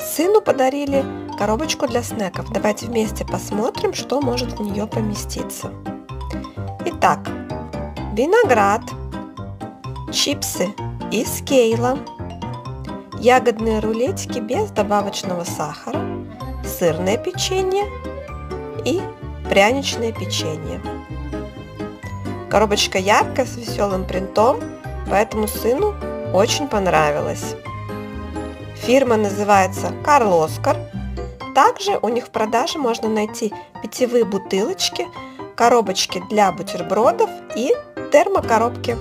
Сыну подарили коробочку для снеков. Давайте вместе посмотрим, что может в нее поместиться. Итак, виноград, чипсы из кейла, ягодные рулетики без добавочного сахара, сырное печенье и пряничное печенье. Коробочка яркая, с веселым принтом, поэтому сыну очень понравилось. Фирма называется Карл Оскар. Также у них в продаже можно найти питьевые бутылочки, коробочки для бутербродов и термокоробки.